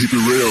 keep it real.